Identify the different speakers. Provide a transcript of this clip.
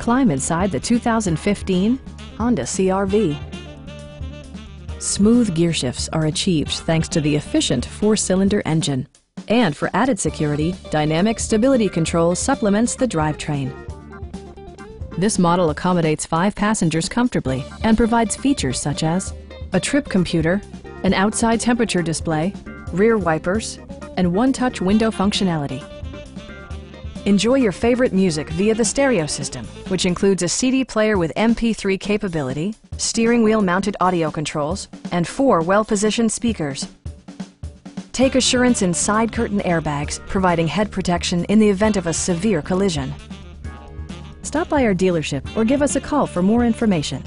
Speaker 1: Climb inside the 2015 Honda CRV. Smooth gear shifts are achieved thanks to the efficient four-cylinder engine. And for added security, Dynamic Stability Control supplements the drivetrain. This model accommodates five passengers comfortably and provides features such as a trip computer, an outside temperature display, rear wipers, and one-touch window functionality. Enjoy your favorite music via the stereo system, which includes a CD player with MP3 capability, steering wheel mounted audio controls, and four well-positioned speakers. Take assurance in side curtain airbags, providing head protection in the event of a severe collision. Stop by our dealership or give us a call for more information.